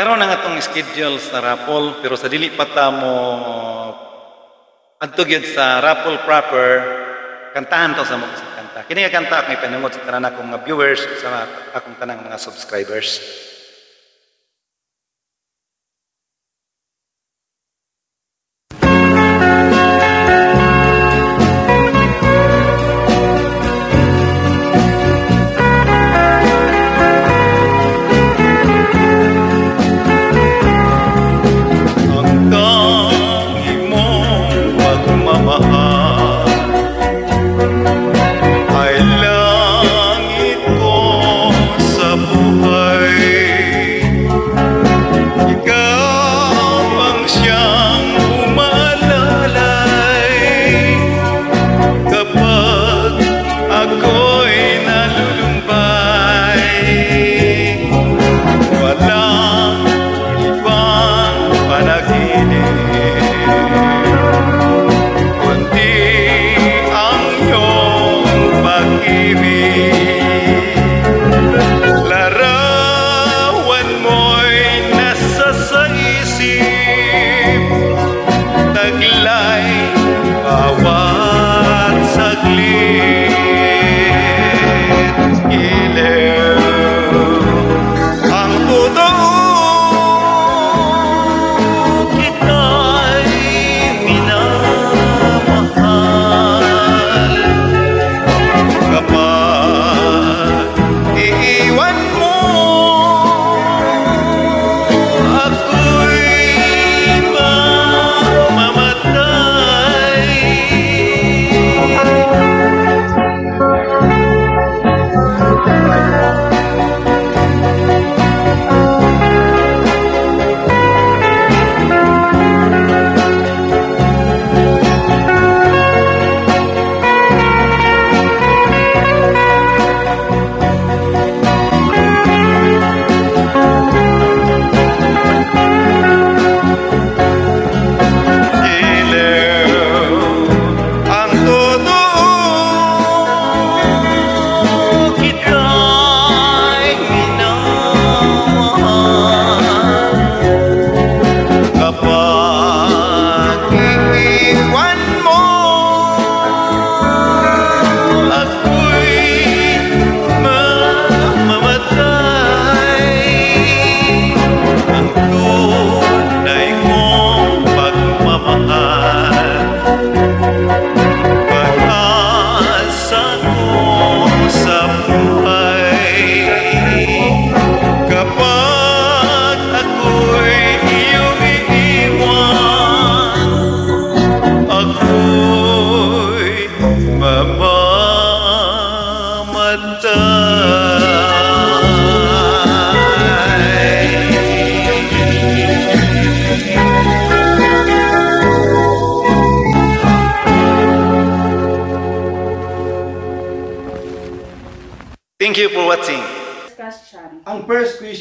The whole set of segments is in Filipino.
Karon na nga tong schedule sa raffle pero sa dili pa ta mo adto gyud sa raffle proper kantahan to sa mga kanta. Kini nga kanta akong ipanungod sa tanan akong mga viewers sa akong tanang mga subscribers.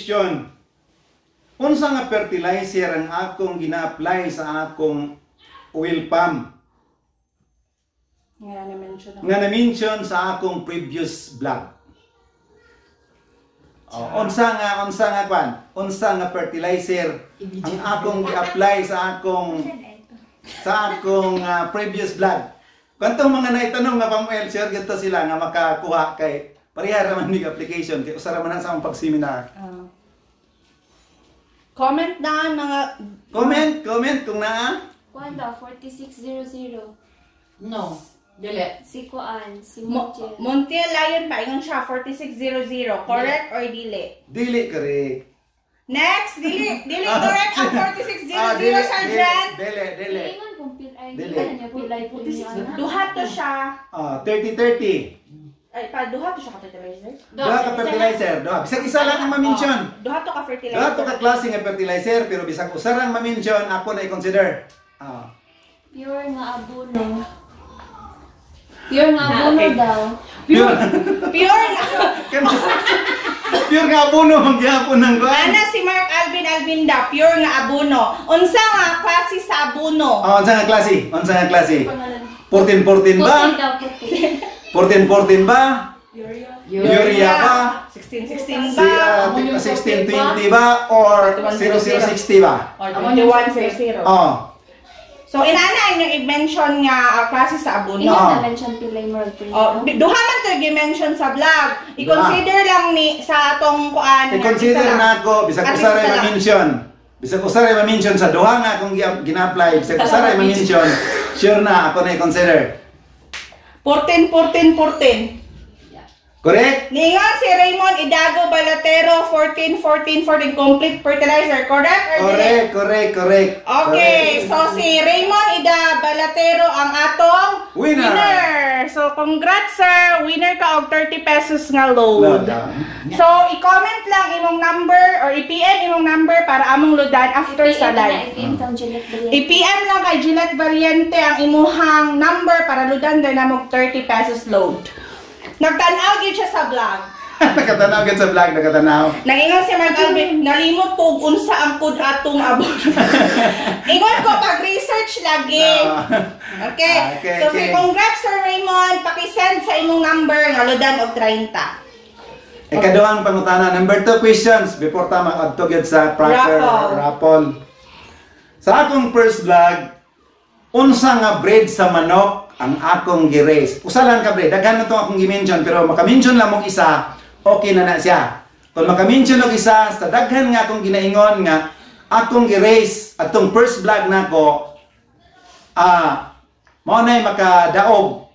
Question, unsa nga fertilizer ang akong gina-apply sa akong oil palm Nga na-mention nga na-mention sa akong previous vlog? Oh, unsa nga unsa nga kwan? Unsa nga fertilizer ang akong gi-apply sa akong sa akong ah, previous vlog? Kantong mga naitanong nga pamuel sir ganito sila nga makakuha kay pareha ra man mig application kay usara man ang sa akong pag-seminar. Ah. Comment na mga Comment, comment kung naa. Kwanda, 4600. No. Dili. Si Kuan, si Mo Montiel. Montiel Lion pa ingon siya 4600. Correct or dili? Dili correct. Next, dili dili correct ang 4600 Ah, dili, Sergeant. Dili, dili. Ingon kung pilay. Dili. Dili. niya pilay po niya. ano? Duha to siya. Ah, 30-30. Ay, pa duha to siya ka fertilizer. Duha ka fertilizer. Duha. Bisag isa lang ang ma-mention. Oh, duha to ka fertilizer. Duha to ka klase nga fertilizer pero bisag usa lang ma-mention ako na i-consider. Ah. Pure nga abono. Pure nga abono Okay. daw. Pure. Pure na. Pure nga abono ang gyapon ng kuan. Ana si Mark Alvin Albinda, pure nga abono. Unsa nga klase sa abono? Ah, unsa nga klase? Unsa nga klase? Pangalan. 14-14 Puti ba? daw, puti. 14-14 ba? Urea ba? 1616 Si ba? uh, 1620 ba? Or 0060 ba? Amo 2100. Oh. So inana yung i-mention nga ah, klase sa abono. Ina Ah. na mention pilay mo printer. Oh, duha man to i-mention sa vlog. I-consider lang ni sa atong kuan. I-consider na ako, bisag isa lang. ma-mention. Bisag usaray ma-mention sa duha nga akong gi- gina-apply, bisag usaray ma-mention, sure na ako na i-consider. 14 14 14. Correct? Ningon si Raymond Idago Balatero 14 14 14 complete fertilizer, correct or? Correct, correct, correct. Okay, Correct. so si Raymond Ida Balatero ang atong Winner. So congrats sir, winner ka og 30 pesos nga Load, load. ah. So i-comment lang imong number or i-PM imong number para among loadan after sa live. IPM lang kay Gillette Variante ang imuhang number para ludan din namog 30 pesos load. Nagtanaw gyud siya sa vlog. nakatanaw gid sa vlog, nakatanaw. Nangingon si Mark Alvin, nalimot ko kung unsa ang kud atong abon. Ingon ko pag-research lagi. Ah. Okay. Ah, okay, so okay. si congrats Sir Raymond, paki-send sa imong number nga ludan og 30. Ikaduhang pangutana, number two questions before ta mag-adto gyud sa proper Raffle. raffle. Sa akong first vlog, unsa nga breed sa manok ang akong gi-raise. Usa lang ka breed, daghan na to akong gi-mention pero maka-mention lang mong isa, okay na na siya. Kung maka-mention og isa sa daghan nga akong ginaingon nga akong gi-raise atong first vlog nako ah mao nay makadaog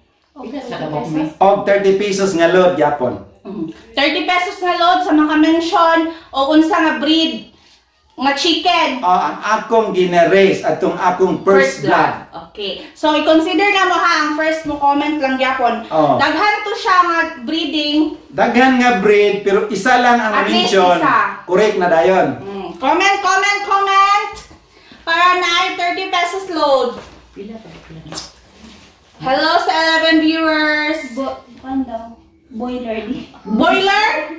og 30 pesos nga load yapon. 30 pesos nga load sa maka-mention o unsa nga breed nga chicken. Ah, ang akong gina-raise atong akong first, vlog. Okay. So, i-consider na mo ha, ang first mo comment lang yapon. Oo. Daghan to siya nga breeding. Daghan nga breed pero isa lang ang At least mention. isa. Correct na dayon. Mm. Comment, comment, comment! Para na ay 30 pesos load. Pila pa, pila. Hello sa 11 viewers. Bo, kuan daw. Boiler di. Boiler?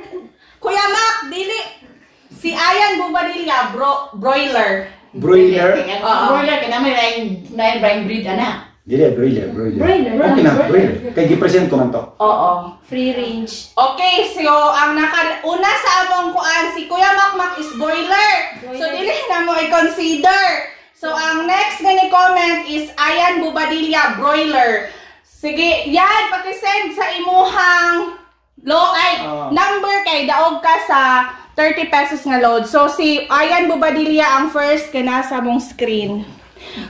Kuya Mac, dili. Si Ayan Bubadilla, bro, broiler. Broiler. Oo. Broiler ka naman na na brine breed ana. Dili broiler, broiler. Broiler, Okay na, broiler. broiler. Kay gi-present ko man to. Oo. Free range. Okay, so ang naka una sa among kuan si Kuya Makmak is boiler. So Boiler. dili na mo i-consider. So ang next na ni comment is Ayan Bubadilla broiler. Sige, yan paki-send sa imuhang lo ay Oo. number kay daog ka sa 30 pesos nga load. So si Ayan Bubadilla ang first kana sa mong screen.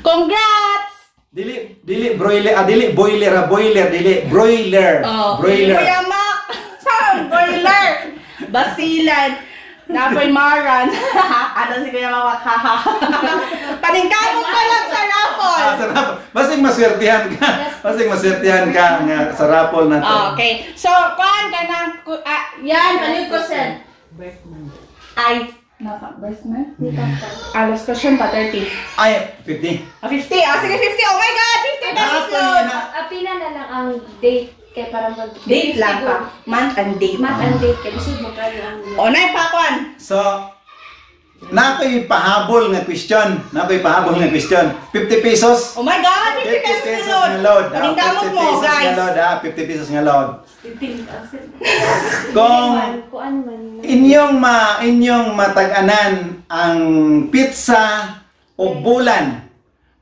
Congrats! Dili dili broiler, ah dili boiler, ah boiler, dili broiler. Oh, broiler. Kuya Mac! Boiler! Basilan. Napoy Maran. ano si Kuya Mac? Paningkamot ka lang sa Ah, raffle. sa raffle. Basig maswertihan ka. Basig maswertihan ka nga sa raffle na to. Okay. So, kuhan ka ng... Ah, yan, palit ko sen. Month. Ay, naka-birth na? Alas ko siya pa 30. Ay, 50. Ah, 50. Ah, sige, 50. Oh my God! 50 pesos Raffle load. na. Ah, pila na lang ang date kay para mag Date lang pa. Month and date. Mat and date kay gusto mo kayo ang O, na pa, kuhan. So, nakoy pahabol nga question. Nakoy pahabol nga question. 50 pesos. Oh my God! 50 pesos na load. nga load. Ah, 50 mo, pesos nga guys. load, ah. 50 pesos nga load. Kung Kung kuan man. inyong ma inyong matag-anan ang pizza o bulan.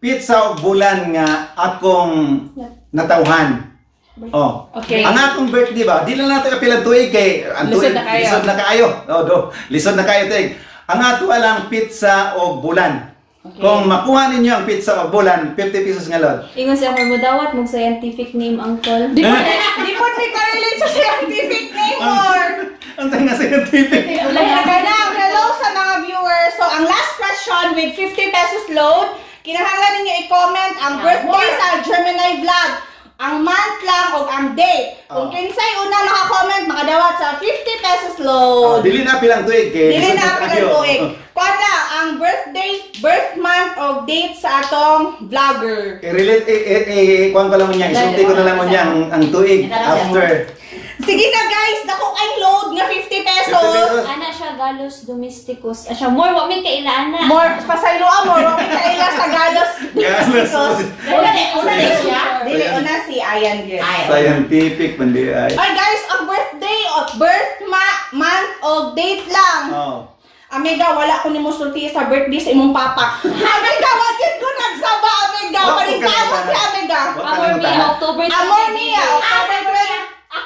Pizza o bulan nga akong natauhan. Oh. Okay. Ang akong birthday ba, di lang nato kapilang tuig kay ang Lisod tuig- na kayo. Lisod na kayo. Oh, do. Lisod na kayo tuig. Ang ato lang pizza o bulan. Kung makuha ninyo ang pizza o bulan, 50 pesos nga load. Ingon siya mo dawat mong scientific name uncle. Di po, di po ni correlate sa scientific name or... Ang tanga scientific. Magandang hello sa mga viewers. So, ang last question with 50 pesos load, kinahanglan ninyo i-comment ang birthday sa Gemini Vlog. Ang month lang o ang date. Kung Oh. kinsay una maka-comment, makadawat sa 50 pesos Oh, load. dili na pilang tuig kay Dili na pilang tuig. Kuan na, ang birthday, birth month o date sa atong vlogger. I-relate, eh, eh, eh, kuhan ko lang mo niya, isulti ko na lang mo niya ang, ang tuig after. Sige na guys, dako ay load nga 50 50 pesos. Ana siya galos domesticus. Ah, siya more wa mi kay ana. More, pasayloa mo, Romy Kaila sa Galos. Galos. Una di, una di siya. Dili, una si Ayan Gil. Scientific, mandi ay. Ay guys, ang birthday o date lang. Oh. Amiga, wala ko ni mo sulti sa birthday sa imong papa. Amiga, wakit ko nagsaba, Amiga. Wa kalimutan. si Amiga. Wa Amor. Mia, October 20. Amor Mia, October 20.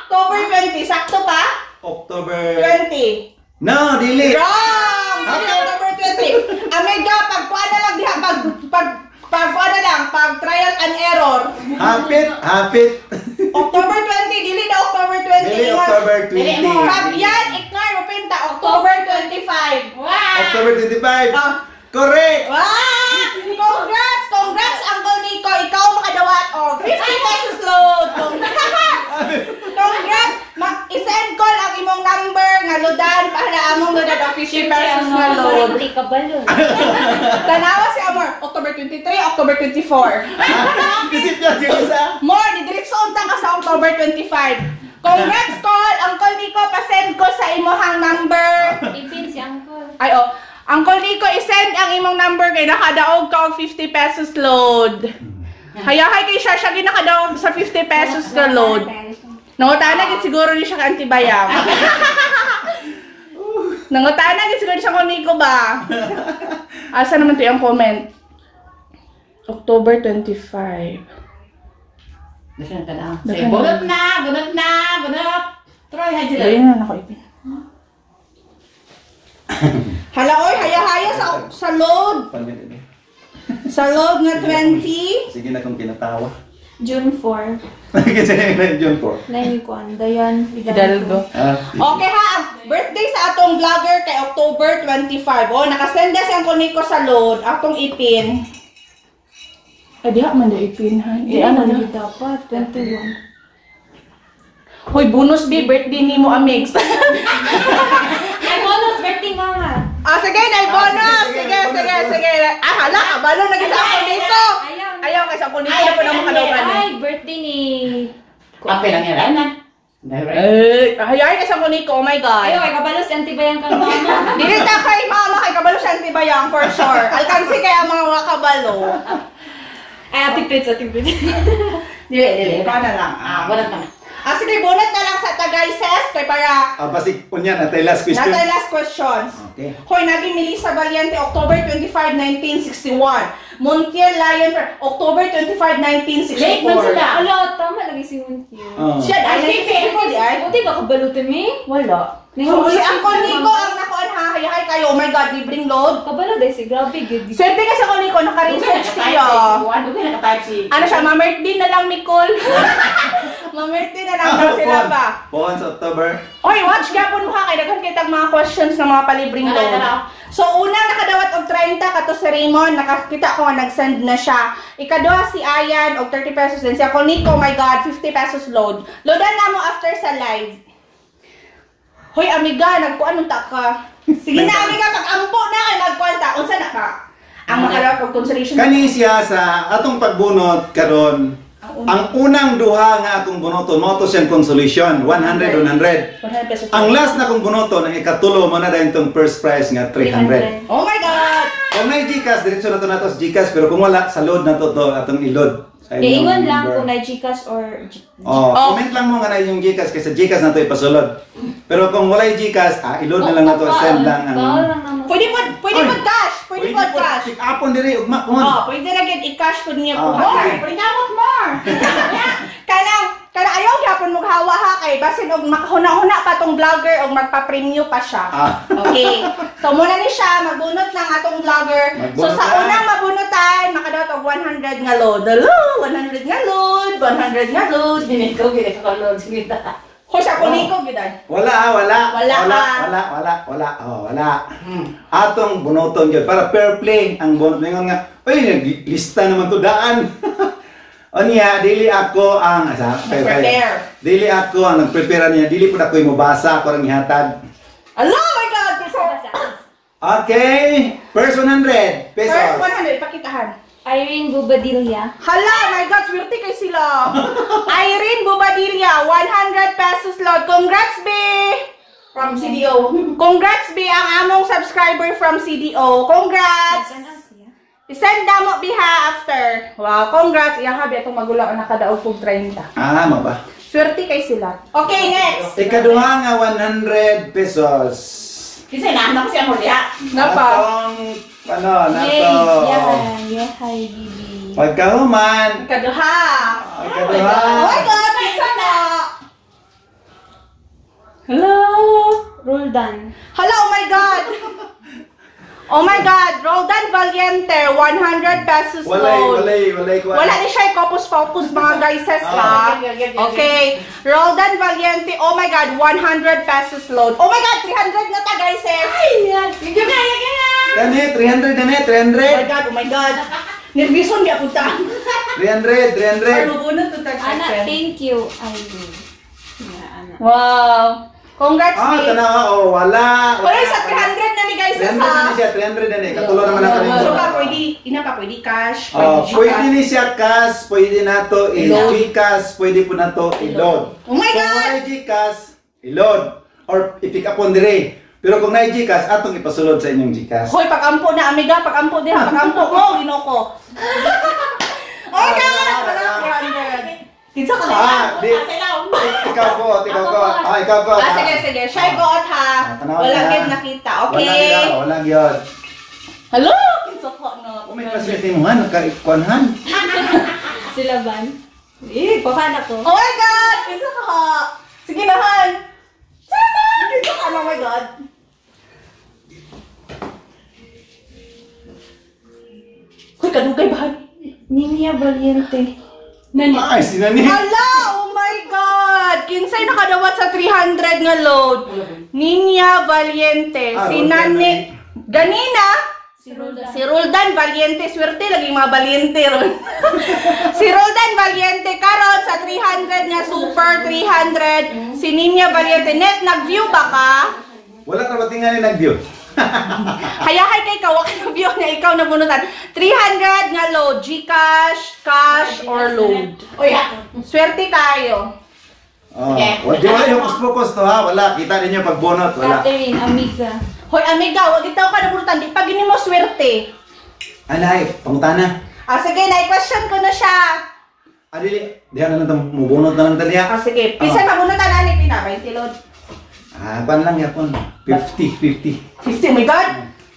October 20, sakto pa? October... 20. No, dili. Wrong! Dili October 20. Amiga, pag kuha na lang diha, pag, pag, pag kuha na lang, pag trial and error. Hapit, hapit. October 20, dili na October 20. Dili October Dili 20. mo. Fabian, Iknar, Rupinta, October 25. Wow! October 25. Ah. Correct. Wow! Congrats! Congrats, Uncle Nico! Ikaw makadawat og 50 pesos load! Congrats! Ma isend call ang imong number nga ludan para among ludan og 50 pesos nga load. Hindi ka balon. Tanawa si Amor, October 23, October 24. Isip niya yung isa. More, didirekson ta ka sa October 25. Congrats, call! Uncle Nico, pasend ko sa imohang number. Ipin si Uncle. Ay, oh. Uncle Nico, isend ang imong number kay nakadaog ka og 50 pesos load. Hayahay kay siya, siya ginakadaog sa 50 pesos ka load. Nangutana gid siguro ni siya ka antibayang. Nangutana gid siguro siya kung Nico ba. Asa naman to yung comment? October 25. Dasan ka na. Say, na. bunot na, bunot na, bunot. Troy, hadyo lang. Ayun na ako ipin. Hala oy, haya-haya sa sa load. Sa load nga 20. Sige na kung kinatawa. June 4. Kasi na John 4. Lain ko, Dayan Hidalgo. Ah, Okay ha, birthday sa atong vlogger kay October 25. Oh, nakasend na siyang kuniko sa load. Atong ipin. Ay, di man na ipin ha. Di ano na. Dapat, 21. Hoy, bonus B, birthday ni mo amix. Ah, sige, na bonus. sige, Sige, sige. Ah, hala, kabalo na kita ako dito. Ayaw. Ayaw, kasi ako nito po na eh. Ay, birthday ni... Kape lang yan, na. Eh, hayay na sa kuniko, oh my God. Ayaw, ay kabalo si Antibayan kang mama. Dili ta kay mama kay kabalo siya antibayang for sure. Alkansi kay ang mga kabalo. Ay, ati Pritz, ati Pritz. Dili, dili. Kana lang. Ah, bunot na. Ah, sige, bunot na lang sa tagay ses kay para ah, basig po niya, natay last question. Natay last questions. Okay. Hoy, naging Melissa Valiente, October 25, 1961. Montiel Lion, October 25, 1964. Late man sila. Wala, tama lagi si Montiel. Oh. Siya, ay, Ay, ay, ay. Buti ba kabalutin mi? Wala. Oh, si Uncle Nico ang nakuan ha, hayahay kayo, oh my God, libreng load. Kabalo dahil si grabe, good. Swerte ka sa Nico, naka-research siya. Dugay naka-type si... Ano siya, Mamertin na lang, Nicole. Mamertin na lang daw sila ba? Pon sa October. Oy, watch gapon mo ha, kay daghan kitang mga questions ng mga palibring Tara, load. So, una nakadawat og 30 kato si Raymond, nakakita ko nga nag-send na siya. Ikaduha si Ayan og 30 pesos din. Si ako Nico, oh my god, 50 pesos load. Loadan na mo after sa live. Hoy, amiga, nagkuan ta ka. Sige na, amiga, pag ampo na kay magkuan ta. Unsa na ka? Ang makadawat og consolation. Kani siya sa atong pagbunot karon. Ang unang duha nga akong bunoton mo to siyang consolation 100 100. 100 pesos. Ang last na kong bunoton ang ikatulo mo na dahil itong first prize nga 300. Oh my god. Kung may Gcash, diretso na to na to sa Gcash pero kung wala sa load na to to atong ilod. Sa Eh, inyong iwan lang number. kung na Gcash or... Oh, Oh. comment lang mo nga na yung Gcash kasi Gcash na to ipasulod. Pero kung wala yung Gcash, ah, ilod na lang na to, send lang ang... Baon lang naman. Pwede po, pwede Oy. po cash. Pwede po cash. Pick upon diri ugma kon. Oh, pwede na gid i-cash po niya po. Ah, More, okay. pwede mo more. Kanang kana ayaw gyapon mo hawa ha kay basin og makahuna-huna pa tong vlogger og magpa-preview pa siya. Ah. Okay. So muna ni siya magbunot ng atong vlogger. So Magbunot sa na. unang mabunutan makadawat og 100 nga load. Dalo, 100 nga load, 100 nga load. Hindi ko, hindi ko kalon. Sige na. Hoy sa kuliko gid ay. Wala, ah, wala. Wala, wala, wala, wala, wala. Oh, wala. Atong bunoton gyud para fair play ang bunot ningon nga. Oy, naglista naman to daan. Onya, dili ako ang asa, Prepare. Dili ako ang nagprepare niya, dili pud ako mubasa ako ang ihatag. Allah my god. So, Okay, first 100 pesos. first 100 pakitahan. Irene Bubadilla. Hala, my God, swerte kay sila. Irene Bubadilla, 100 pesos load. Congrats, B! From CDO. Congrats, B, ang among subscriber from CDO. Congrats! I-send na mo, B, ha, after. Wow, congrats. Iya, habi, itong magulaw na nakadaog kong 30. Ah, maba. Swerte kay sila. Okay, next. Ikaduha nga 100 pesos. Kasi naanak siya mo diha. Napa. Atong, ano, Yay! nato. Yeah, yeah, hi, Bibi. Pagkahuman, Kaduha. ikaduha. Oh my God, pizza na. Hello! Roldan. Hala, oh my God. Oh my God, Roldan Valiente, 100 pesos Walay, load. walay, walay ko. Wala ni siya focus-focus mga guys ha. Okay, Roldan Valiente, oh my God, 100 pesos load. Oh my God, 300 na ta guys Ay, yan. Medyo kaya kaya. Kani, 300 na Oh my 300. God, oh my God. Nervison di ako ta. 300, 300. Ano na to ta Ana, thank you. Ana. Wow. Congrats, Ah, babe. tanawa, oh, wala. Wala sa 300 na ni guys 300 na ha. siya, 300 na ni. Katulo naman na So kanino. pa, pwede, ina pa, pwede cash, Oh, pwede pwede Gcash. ni siya cash, pwede na to I-load. i-Gcash, pwede po na to i-load. Oh my Kung God! wala Gcash, i-load. Or i-pick up on dire. Pero kung na Gcash, atong ipasulod sa inyong Gcash. Hoy, pag-ampo na, amiga, pag-ampo din, ginoko. oh my God! Wala 300. Kinsa ka na? Ah, di. Ikaw ko, ikaw ko. Ah, ikaw ko. Ah, sige, sige. Shy go out ha. Ah, Wala gid nakita. Okay. wala gyud. Hello? Kinsa ka na? Kung may paswerte mo han, nakaikuanhan. Sila ban? Eh, kuhan ako. Oh my God! Kinsa ka? Sige na, Han. Sasa! Kinsa ka oh my God. Hoy, kadugay ba? Ninia Valiente. Ay, sinani. Hala! Oh my God! Kinsay nakadawat sa 300 nga load? Ninya Valiente. Ah, si Nani... Ganina? Si Roldan. Si Roldan Valiente. Swerte lagi mga Valiente ron. si Roldan Valiente. Karon sa 300 nga super 300. Si Ninya Valiente. Net, nag-view ba ka? Wala ra ba tingali nag-view? Hayahay kay ka, wala na view na ikaw nabunutan. 300 nga load. Gcash, cash, or load. Uy, ha. Swerte kayo. Oh, Sige. wala di wala yung kuspokus to ha, wala. Kita ninyo pag bonot, wala. Catherine, amiga. Hoy, amiga, wag itaw ka nabunutan. Di pa gini mo swerte. Anay, pangutana. Ah, sige, na-question ko na siya. Ah, dili. Diyan na lang tong mubunot na lang taliya. Ah, sige. Pisa Ah. mabunutan na ni Pina, 20 Ah, pan lang yapon. 50, 50. 50, my God.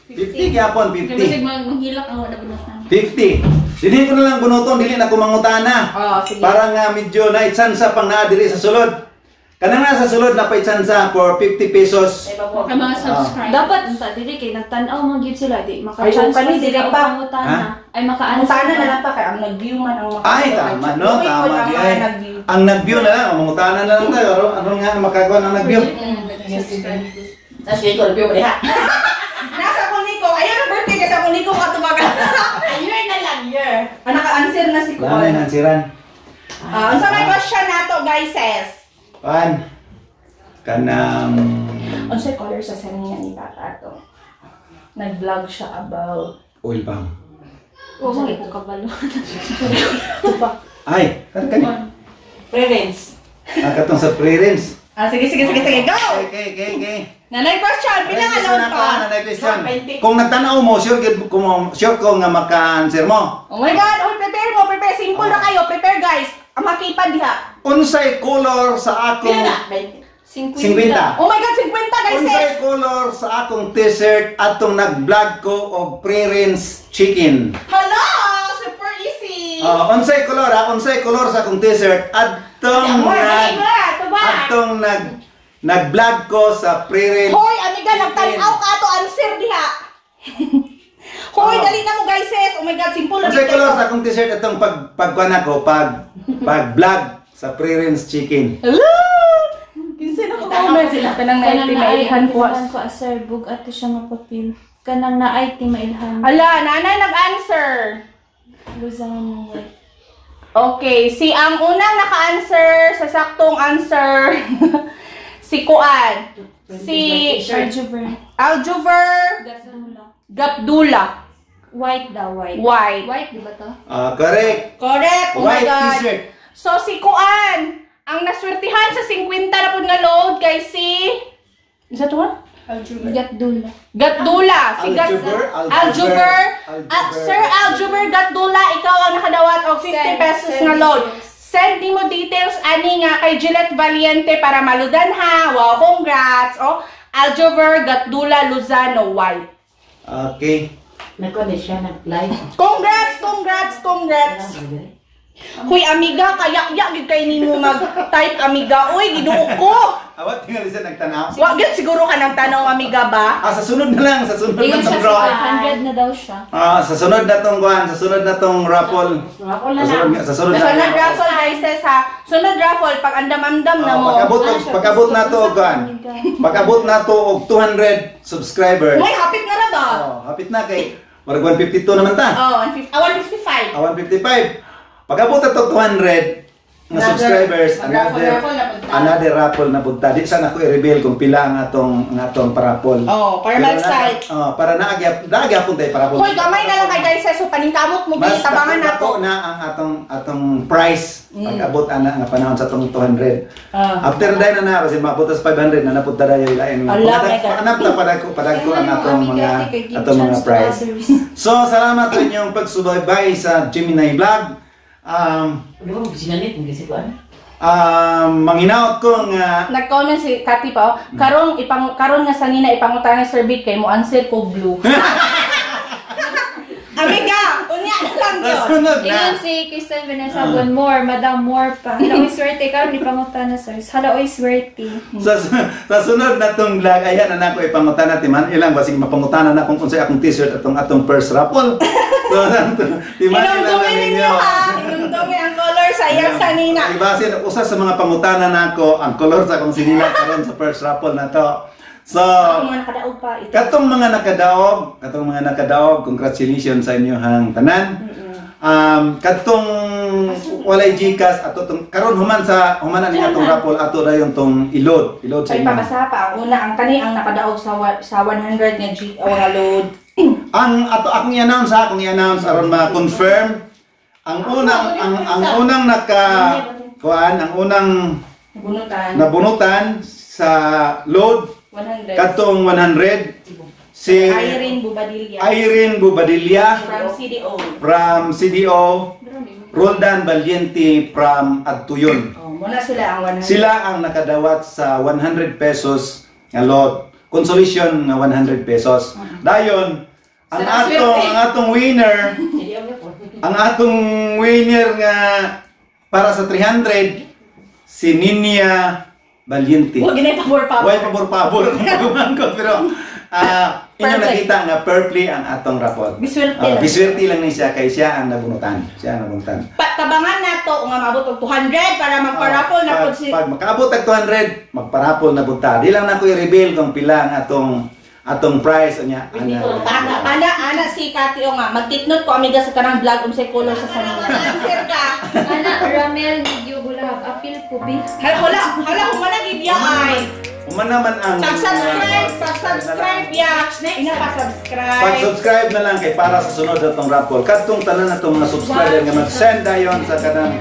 50 yapon, 50. manghilak ang wala binutan. 50. Dili ko na lang bunuton, dili na ko mangutana. Oh, sige. Para nga medyo na itsansa pang naa diri sa sulod. Kanang na sa sulod na pa itsansa for 50 pesos. Ka mga subscribe. Dapat unta dili kay nagtan-aw man gyud sila di Ay, maka-chance kung pa dili sila pa. pangutana. Ay Ang maka-answer. sana na lang pa kay ang nag-view man ang mga Ay, tama no, Uy, tama wala di mga ay. nag-view. Ang nag-view na lang, mangutana na lang tayo. Ano, nga makagawa ng nag-view? Tapos yung corpio mo diha. Nasa kuniko, ayun ang birthday kasi sa kuniko ka tumagal. Year na lang, year. ah, naka-answer na si Wala na yung Kuan. hansiran. Ah, ang sa may question na to, guys, says. Pan. Kanang... Ang sa color sa saniya ni Tata to. Nag-vlog siya about Oil palm. Wa mo ko kabalo. Ay, kan kan. Parents. Ah, katong sa pre-rinse. Ah, sige, sige, sige, sige, go! Okay, okay, okay. Nanay question, question pa. nanay question. Kung nagtanaw mo, sure, kung sure ko nga maka-answer mo. Oh my God, oh, prepare mo, prepare. Simple na kayo, prepare guys. Ang makipad diha. Unsay color sa akong... Na? 20. 50. Oh my God, 50 guys, sis. Unsay color sa akong t-shirt atong nag-vlog ko og pre-rinse chicken. Hello! Super easy. Uh, unsay color ha? Unsay color sa akong t-shirt atong nag tuba. atong nag nag-vlog ko sa pre-rinse. Hoy, amiga, nagtanaw ka to answer diha. Hoy, Oh. dali na mo guys, sis. Oh my God, simple Unsay dito. color sa akong t-shirt atong pag pagkuan ako pag pag-vlog sa pre-rinse chicken. Hello! Kinsa na ko Tanaw comment sila. Kanang Kanang naiti mailhan ko. ko ko sir bug ato siya nga papel. Kanang na ay ti mailhan. Ala, nanay nag-answer. Luzano. Okay, si ang unang naka-answer sa saktong answer si Kuan. Si Aljuber. Aljuver Gazula. Gabdula. White daw, white. White. White, di ba to? Ah, correct. Correct. Oh my White God. t-shirt. So si Kuan, ang naswertihan sa 50 na pud nga load kay si Isa to ha? Gatdula. Gatdula. Si Gat Aljuber, Aljuber. Aljuber. Ah, Sir Aljuber Gatdula, ikaw ang nakadawat og 50 pesos nga load. Send ni mo details ani nga kay Gillette Valiente para maludan ha. Wow, congrats. Oh, Aljover Gatdula Luzano White. Okay. Nagkone siya, nag-live. Congrats, congrats, congrats. Huy, amiga, kaya ya gid kay nimo mag-type amiga. Uy, giduo ko. Awat tinggal isa nagtanaw. Wa gyud siguro ka nang tanaw amiga ba? Ah, sa sunod na lang, sa sunod na Ingon siya tong sa draw. 500 na daw siya. Ah, sa sunod na tong kuan, sa sunod na tong raffle. Ako Sa na sunod, lang. sa sunod na. Sunod raffle guys sa sunod raffle pag andam-andam na Ah, mo. pag-abot og pag-abot na to og kuan. Pag-abot na to og 200 subscribers. Uy, hapit na ra ba? Oh, hapit na kay Marag 152 naman ta. Oh, 150, ah, 155. Ah, 155. Pag-abot na to 200 na subscribers, another, raffle another raffle na punta. Di sana ko i-reveal kung pila ang atong ang atong parapol. Oh, para na- Oh, para naagyap, naagyap tayo parapol. Hoy, gamay na lang kay guys so paningkamot mo Mas gitabangan tabangan nato. na ang atong atong price Mm. pag-abot ana nga panahon sa atong 200. Ah. After day na na kasi mabutas 500 na napunta dayo ilain. Panap na padag ko padag ko ang atong mga atong mga price. So, salamat sa inyong pagsubaybay sa Gemini Vlog. Um, Di ba magsinanit, magsisigwan? um, manginaot ko nga Nag-comment si Kati pa, oh, karong ipang karon nga sanina ipangutan Sir Big kay mo answer ko blue. Amiga, lang yun. nasunod na. Ingon si Kristen Vanessa Bonmore, Madam Moore pa. Hala, oy swerte ka, ni pangutan na sir. Hala, oy swerte. sa, sa sunod na tong vlog, ayan na nako ipangutan natin man. Ilang basig mapangutanan na kung unsay akong t-shirt atong atong first raffle. so, timan ilang na Inumdumi ninyo ninyo. ha. Inumdumi ang color sa iyang sanina. Ibasin, usa sa mga pangutanan nako ang color sa akong sinila karon sa first raffle na to. So, Ako mga nakadaog pa ito. katong mga nakadaog, katong mga nakadaog, congratulations sa inyohang tanan. Um, katong walay Gcash ato tong karon human sa human ani atong raffle ato dayon tong ilod, ilod sa Ay inyo. pabasa pa ang una ang kani ang nakadaog sa sa 100 nga G o nga load. Ang ato akong i-announce akong i-announce aron ma-confirm ang unang ang ang unang naka kuan, ang unang Bunutan. nabunutan sa load 100. katong 100 si Irene Bubadilla. Irene Bubadilla From CDO. from CDO Roldan Valiente from Adtuyon. Oh, muna sila ang 100. Sila ang nakadawat sa 100 pesos nga load. Consolation nga 100 pesos. Dayon, ang Sila atong ang atong winner, ang atong winner nga para sa 300 si Ninia Valiente. Huwag ginay pabor pa. Way pabor-pabor ko pero ah inyo Perfect. nakita nga purpley ang atong rapot. Biswerte Ah, lang. biswerte lang ni siya kay siya ang nabunutan. Siya ang nabunutan. Tabangan na to nga maabot og 200 para magpa-raffle na pag, si pag makaabot tag 200, magparapol na bunta. Di lang na ko i-reveal kung pila ang atong atong price niya. Hindi ko Ana, ana, ana si Kati o nga, magtitnot ko amiga sa kanang vlog um say color sa sanina. Answer ka. Ana, Ramel Video Bulahag, apil ko, bi. Hala, hala, hala, kung managid ya ay. Uma naman ang Pag-subscribe, pag-subscribe ya. Ina pa-subscribe. Pag-subscribe na lang kay para sa sunod na tong raffle. Katong tanan na tong mga subscriber nga mag-send dayon sa kanang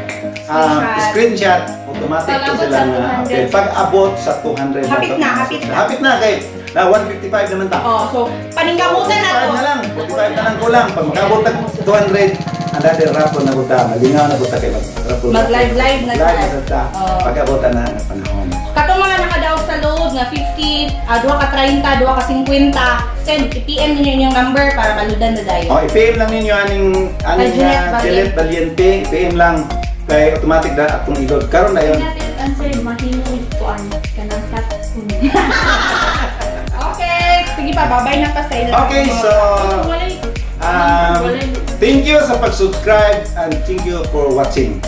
um, screenshot, automatic to Pag-abot sila sa nga 200. okay. Pag-abot sa 200 Hapit to. na, hapit na. Hapit na kay na 155 naman ta. Oh, so paningkamutan na to. 45 na lang, 45 na lang kulang. Pag makabot tag 200, another raffle na buta. Malingaw na buta kay mag-raffle. Mag-live-live na Live ta. na ta. Pag-abotan na ang panahon. Katong mga nakadaog sa load nga 50, ah, duha ka 30, duha ka 50, send i-PM ninyo inyong number para maludan na dayon. Oh, i-PM lang ninyo aning aning uh, Jeanette Valiente. i-PM lang kay automatic na atong ilod. Karon na yon. natin answer, mahinong kuan, kanang kat babay na pa sa ilo. Okay, so um, thank you sa pag-subscribe and thank you for watching.